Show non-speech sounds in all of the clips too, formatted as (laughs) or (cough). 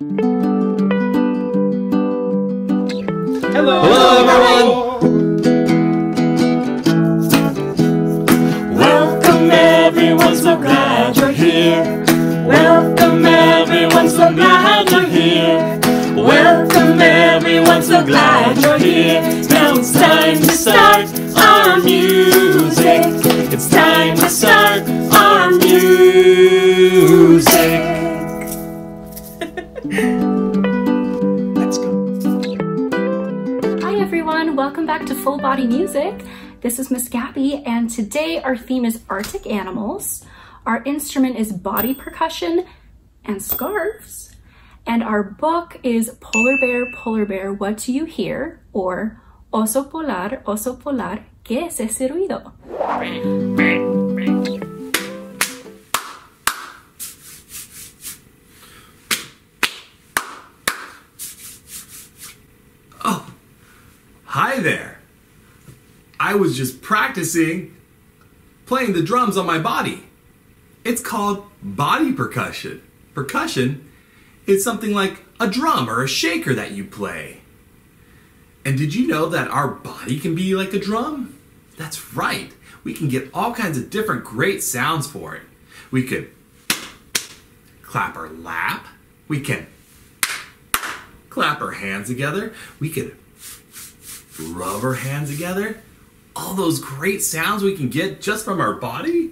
Hello, Hello, everyone. Welcome everyone, so glad you're here. Welcome everyone, so glad you're here. Welcome everyone, so glad you're here. Now it's time to start our music. It's time to start our music. Welcome back to Full Body Music. This is Miss Gabby and today our theme is Arctic animals. Our instrument is body percussion and scarves. And our book is Polar Bear, Polar Bear, What Do You Hear? or Oso Polar, Oso Polar, ¿Qué es ese ruido? Hi there. I was just practicing playing the drums on my body. It's called body percussion. Percussion is something like a drum or a shaker that you play. And did you know that our body can be like a drum? That's right. We can get all kinds of different great sounds for it. We could clap our lap. We can clap our hands together. We could rub our hands together. All those great sounds we can get just from our body.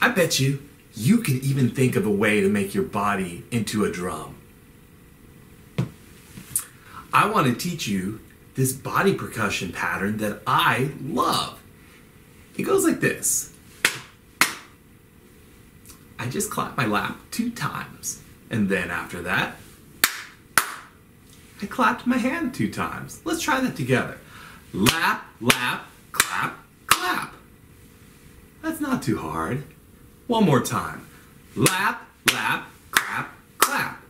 I bet you you can even think of a way to make your body into a drum. I want to teach you this body percussion pattern that I love. It goes like this. I just clap my lap two times. And then after that, I clapped my hand two times. Let's try that together. Lap, lap, clap, clap. That's not too hard. One more time. Lap, lap, clap, clap.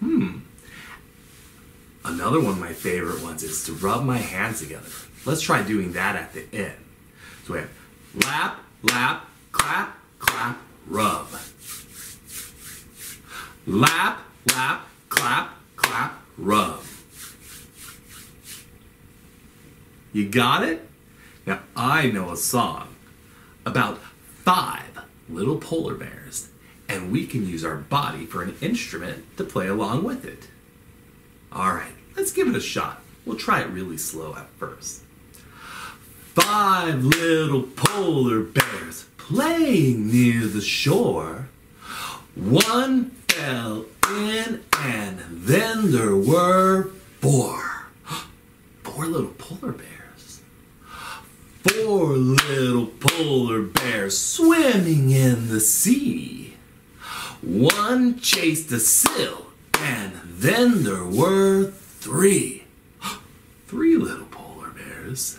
Hmm. Another one of my favorite ones is to rub my hands together. Let's try doing that at the end. So we have lap, lap, clap, clap, rub. Lap, lap, clap, clap, rub. You got it? Now I know a song about five little polar bears, and we can use our body for an instrument to play along with it. Alright, let's give it a shot. We'll try it really slow at first. Five little polar bears playing near the shore. One fell in, and then there were four. (gasps) Four little polar bears. Four little polar bears swimming in the sea. One chased a seal, and then there were three. (gasps) Three little polar bears.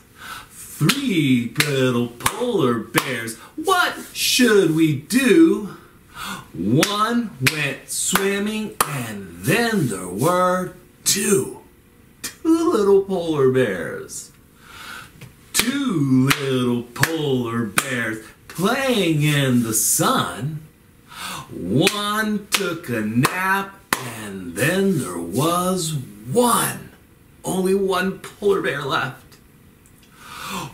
Three little polar bears. What should we do? One went swimming, and then there were two. Two little polar bears. Two little polar bears playing in the sun. One took a nap, and then there was one. Only one polar bear left.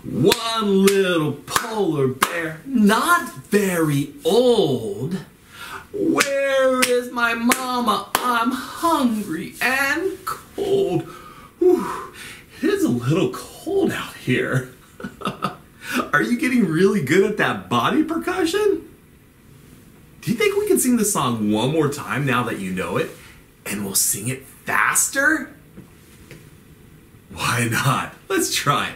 One little polar bear, not very old. Where is my mama? I'm hungry and cold. Whew, it is a little cold out here. (laughs) Are you getting really good at that body percussion? Do you think we can sing the song one more time now that you know it? And we'll sing it faster? Why not? Let's try it.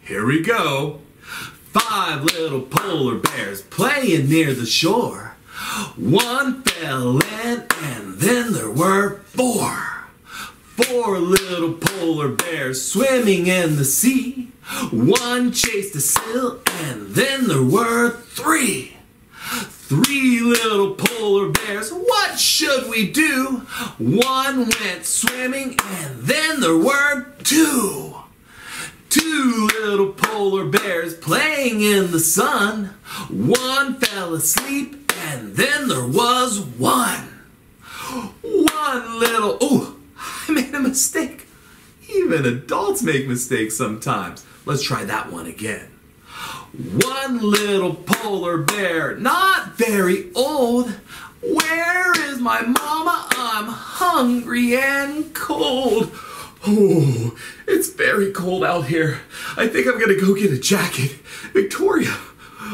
Here we go. Five little polar bears playing near the shore. One fell in, and then there were four. Four little polar bears swimming in the sea. One chased a seal, and then there were three. Three little polar bears, what should we do? One went swimming, and then there were two. Two little polar bears playing in the sun. One fell asleep, and then there was one. One little. Oh, (laughs) I made a mistake. Even adults make mistakes sometimes. Let's try that one again. One little polar bear, not very old. Where is my mama? I'm hungry and cold. Oh, it's very cold out here. I think I'm gonna go get a jacket. Victoria,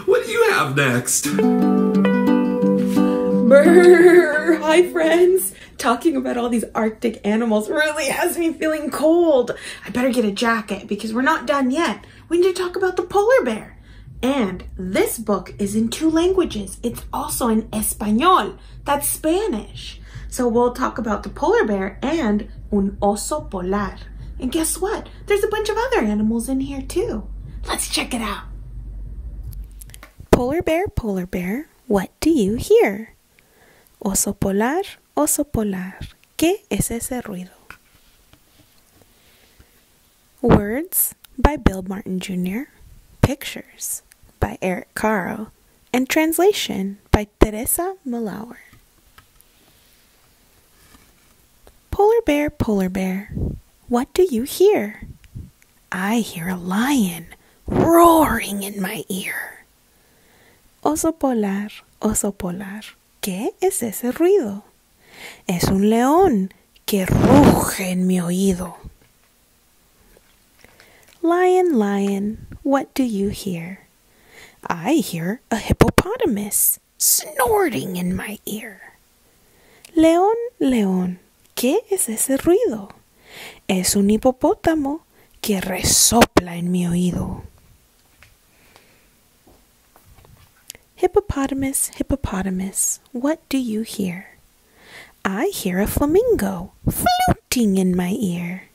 what do you have next? Brr! Hi, friends. Talking about all these Arctic animals really has me feeling cold. I better get a jacket because we're not done yet. We need to talk about the polar bear. And this book is in two languages. It's also in Espanol. That's Spanish. So we'll talk about the polar bear and un oso polar. And guess what? There's a bunch of other animals in here too. Let's check it out. Polar bear, polar bear, what do you hear? Oso polar, oso polar, ¿qué es ese ruido? Words by Bill Martin Jr. Pictures by Eric Carle. And translation by Teresa Mlawer. Polar bear, polar bear, what do you hear? I hear a lion roaring in my ear. Oso polar, oso polar, ¿qué es ese ruido? Es un león que ruge en mi oído. Lion, lion, what do you hear? I hear a hippopotamus snorting in my ear. León, león, ¿qué es ese ruido? Es un hipopótamo que resopla en mi oído. Hippopotamus, hippopotamus, what do you hear? I hear a flamingo fluting in my ear.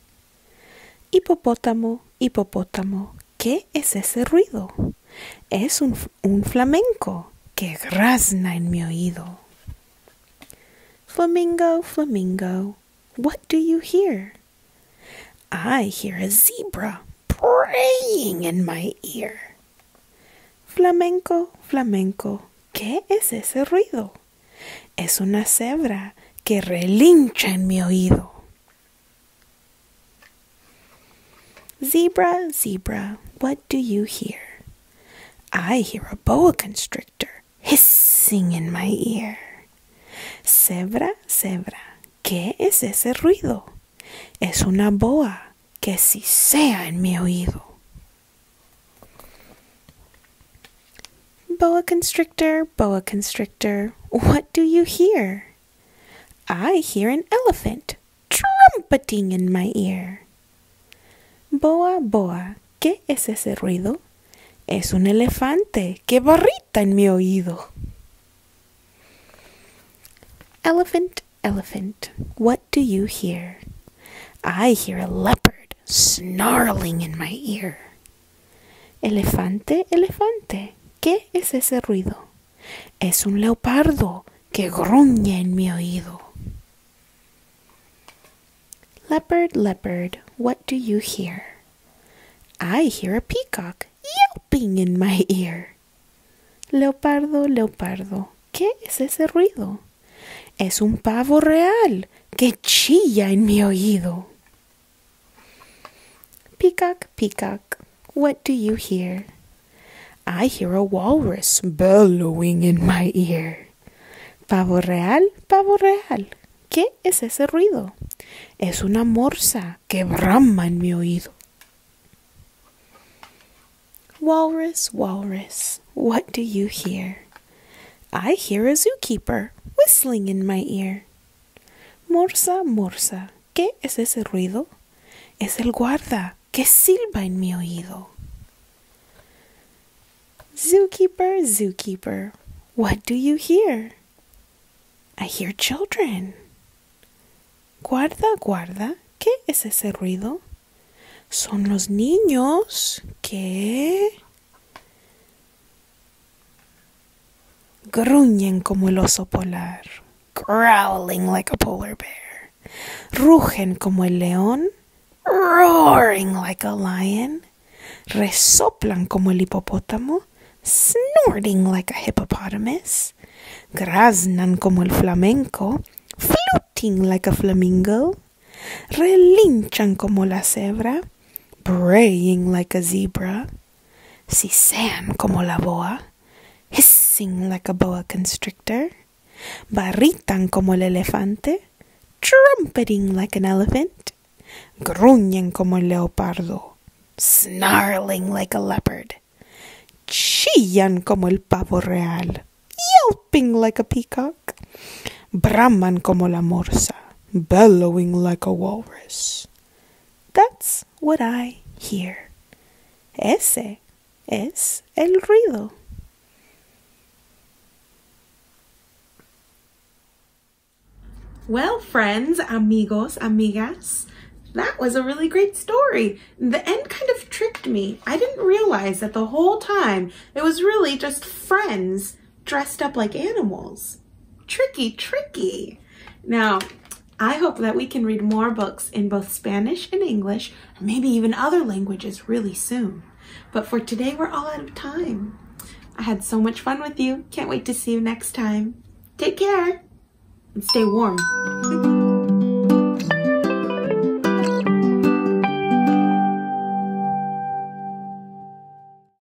Hipopótamo, hipopótamo, ¿qué es ese ruido? Es un, un flamenco que grazna en mi oído. Flamingo, flamingo, what do you hear? I hear a zebra praying in my ear. Flamenco, flamenco, ¿qué es ese ruido? Es una cebra que relincha en mi oído. Zebra, zebra, what do you hear? I hear a boa constrictor hissing in my ear. Zebra, zebra, ¿qué es ese ruido? Es una boa que sisea en mi oído. Boa constrictor, boa constrictor, what do you hear? I hear an elephant trumpeting in my ear. Boa, boa, ¿qué es ese ruido? Es un elefante que barrita en mi oído. Elephant, elephant, what do you hear? I hear a leopard snarling in my ear. Elefante, elefante, ¿qué es ese ruido? Es un leopardo que gruñe en mi oído. Leopard, leopard, what do you hear? I hear a peacock yelping in my ear. Leopardo, leopardo, ¿qué es ese ruido? Es un pavo real que chilla en mi oído. Peacock, peacock, what do you hear? I hear a walrus bellowing in my ear. Pavo real, pavo real, ¿qué es ese ruido? Es una morsa que brama en mi oído. Walrus, walrus, what do you hear? I hear a zookeeper whistling in my ear. Morsa, morsa, ¿qué es ese ruido? Es el guarda que silba en mi oído. Zookeeper, zookeeper, what do you hear? I hear children. Guarda, guarda, ¿qué es ese ruido? Son los niños que gruñen como el oso polar, growling like a polar bear, rugen como el león, roaring like a lion, resoplan como el hipopótamo, snorting like a hippopotamus, graznan como el flamenco, like a flamingo, relinchan como la cebra, braying like a zebra, sisean como la boa, hissing like a boa constrictor, barritan como el elefante, trumpeting like an elephant, gruñen como el leopardo, snarling like a leopard, chillan como el pavo real, yelping like a peacock, braman como la morsa, bellowing like a walrus. That's what I hear. Ese es el ruido. Well, friends, amigos, amigas, that was a really great story. The end kind of tricked me. I didn't realize that the whole time it was really just friends dressed up like animals. Tricky, tricky. Now, I hope that we can read more books in both Spanish and English, and maybe even other languages really soon. But for today, we're all out of time. I had so much fun with you. Can't wait to see you next time. Take care and stay warm.